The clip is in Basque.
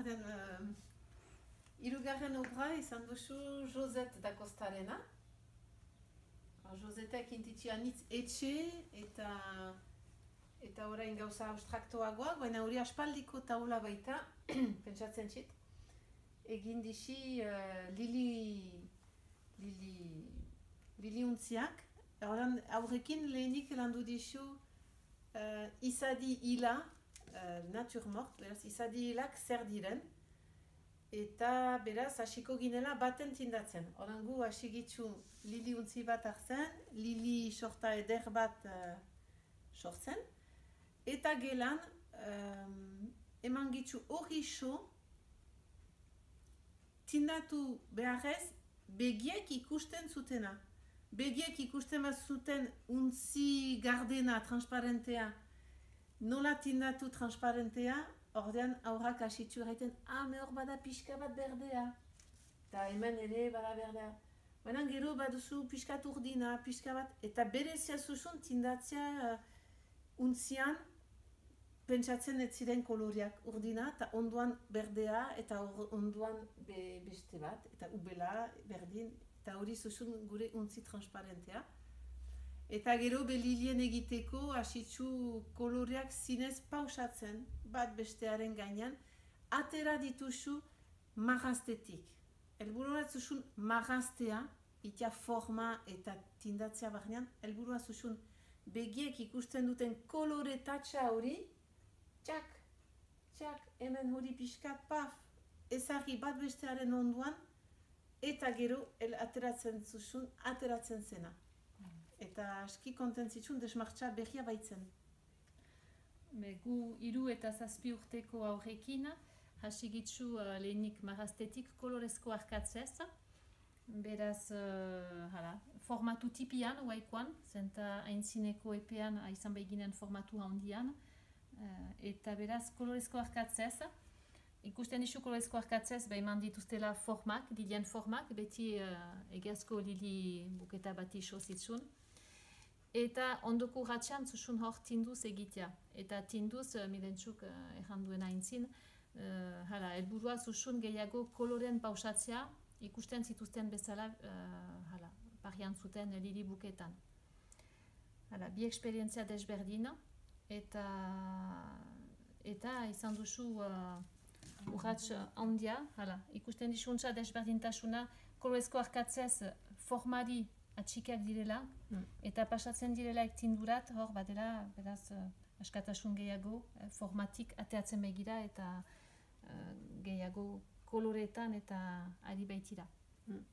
Ordean, uh, irugarren obra izan duzu Josette da Kostarena. Josetek intitxia nitz etxe eta eta orain gauza abstraktoagoak, baina hori aspaldiko taula baita, pentsatzen txit. Egin dixi uh, lili, lili, lili untziak. Horren aurrekin lehenik landu dixu uh, izadi hila, uh, naturmort, beraz izadi hilak zer diren. Eta beraz hasiko ginela baten tindatzen. Horren gu hasigitzu lili untzi bat hartzen, lili sorta eder bat uh, sortzen. Eta gelan, um, eman gitzu hori so, tindatu beharrez, begiek ikusten zutena. Begiek ikusten bat zuten untzi gardena, transparentea, nola tindatu transparentea, ordean aurrak asitzu gaiten, ah, me hor bada pixka bat berdea. Eta hemen ere bada berdea. Baina gero baduzu pixkat urdina, pixka bat, eta berezia zuzun tindatzea uh, untzian, pentsatzen ez ziren koloriak urdina, eta onduan berdea, eta onduan be, beste bat, eta ubela, berdin, eta hori zuzun gure untzi transparentea. Eta gero belilien egiteko hasitzu koloreak zinez pausatzen, bat bestearen gainean, atera dituzu maraztetik. Elburua zuzun maraztea, itia forma eta tindatzea barnean, elburua zuzun begiek ikusten duten koloretatxa hori, txak, txak, hemen hori pixkat, paf, ezagri bat bestearen onduan, eta gero el ateratzen zuzun, ateratzen zena. Eta aski kontentzitsun desmartza behia baitzen. Be, gu iru eta zazpi urteko aurrekin, hasigitzu uh, lehenik maraztetik kolorezko arkatzez, beraz, uh, hala, formatu tipian, waikoan, zenta haintzineko epean, izan behiginen formatu handian, Uh, eta beraz kolorezko arkatzez, ikusten dizu kolorezko arkatzez, beha eman dituztela formak, lilian formak, beti uh, egazko lili buketa bat iso zitzun. Eta ondoko ratxan zuzun hor tinduz egitea. Eta tinduz, uh, midentzuk uh, erranduena intzin, uh, hala, elburua zuzun gehiago koloren pausatzea, ikusten zituzten bezala, uh, hala, parian zuten lili buketan. Hala, bi eksperientzia desberdina, eta eta izan duzu uh, urratx handia, hala, ikusten dizuntza desberdintasuna kolorezko arkatzez formari atxikeak direla, mm. eta pasatzen direla ektindurat, hor badela, beraz, uh, askatasun gehiago, eh, formatik ateatzen begira eta uh, gehiago koloretan eta ari baitira. Mm.